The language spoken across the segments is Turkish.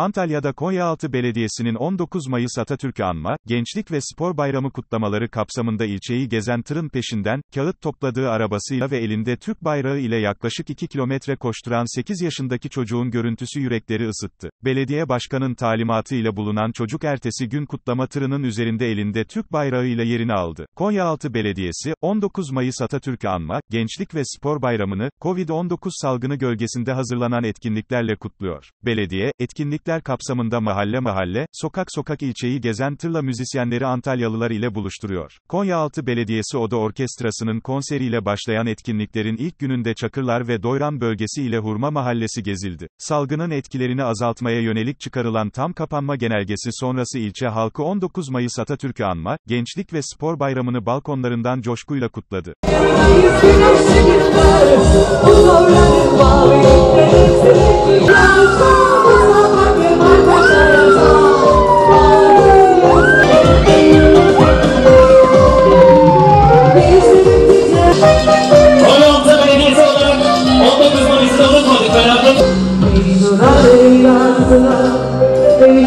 Antalya'da Konyaaltı Belediyesi'nin 19 Mayıs Atatürk'ü anma, Gençlik ve Spor Bayramı kutlamaları kapsamında ilçeyi gezen tırın peşinden, kağıt topladığı arabasıyla ve elinde Türk bayrağı ile yaklaşık 2 kilometre koşturan 8 yaşındaki çocuğun görüntüsü yürekleri ısıttı. Belediye başkanın talimatı ile bulunan çocuk ertesi gün kutlama tırının üzerinde elinde Türk bayrağı ile yerini aldı. Konyaaltı Belediyesi, 19 Mayıs Atatürk'ü anma, Gençlik ve Spor Bayramı'nı, Covid-19 salgını gölgesinde hazırlanan etkinliklerle kutluyor. Belediye, etkinlikler kapsamında mahalle mahalle, sokak sokak ilçeyi gezen tırla müzisyenleri Antalyalılar ile buluşturuyor. Konyaaltı Belediyesi Oda Orkestrası'nın konseriyle başlayan etkinliklerin ilk gününde Çakırlar ve Doyran bölgesi ile Hurma Mahallesi gezildi. Salgının etkilerini azaltmaya yönelik çıkarılan tam kapanma genelgesi sonrası ilçe halkı 19 Mayıs Atatürk'ü anma, Gençlik ve Spor Bayramı'nı balkonlarından coşkuyla kutladı. Konyaaltı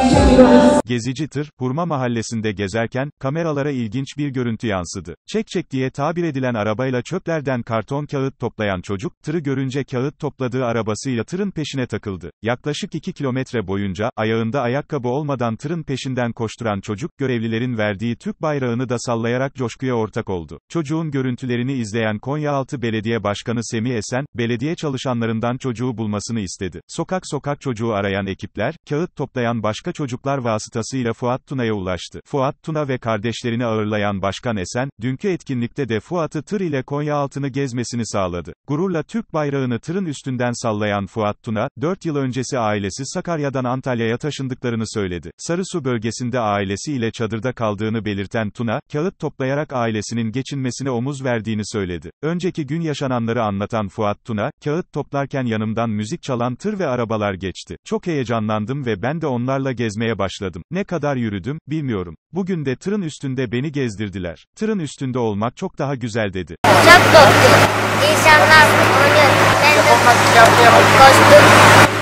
Thank you. Gezici tır, Hurma mahallesinde gezerken, kameralara ilginç bir görüntü yansıdı. Çek çek diye tabir edilen arabayla çöplerden karton kağıt toplayan çocuk, tırı görünce kağıt topladığı arabasıyla tırın peşine takıldı. Yaklaşık 2 kilometre boyunca, ayağında ayakkabı olmadan tırın peşinden koşturan çocuk, görevlilerin verdiği Türk bayrağını da sallayarak coşkuya ortak oldu. Çocuğun görüntülerini izleyen Konyaaltı Belediye Başkanı Semih Esen, belediye çalışanlarından çocuğu bulmasını istedi. Sokak sokak çocuğu arayan ekipler, kağıt toplayan başka çocuklar vasıtasıyla Fuat Tuna'ya ulaştı. Fuat Tuna ve kardeşlerini ağırlayan Başkan Esen, dünkü etkinlikte de Fuat'ı tır ile Konyaaltı'nı gezmesini sağladı. Gururla Türk bayrağını tırın üstünden sallayan Fuat Tuna, 4 yıl öncesi ailesi Sakarya'dan Antalya'ya taşındıklarını söyledi. Sarısu bölgesinde ailesiyle çadırda kaldığını belirten Tuna, kağıt toplayarak ailesinin geçinmesine omuz verdiğini söyledi. Önceki gün yaşananları anlatan Fuat Tuna, kağıt toplarken yanımdan müzik çalan tır ve arabalar geçti. Çok heyecanlandım ve ben de onlarla gezmeye başladım. Ne kadar yürüdüm, bilmiyorum. Bugün de tırın üstünde beni gezdirdiler. Tırın üstünde olmak çok daha güzel dedi. Çok korktum. İnsanlar oynuyor. Ben de koştum.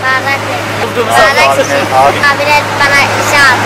Bardak verdim. Bardak şişi. Abiler bana işe aldı.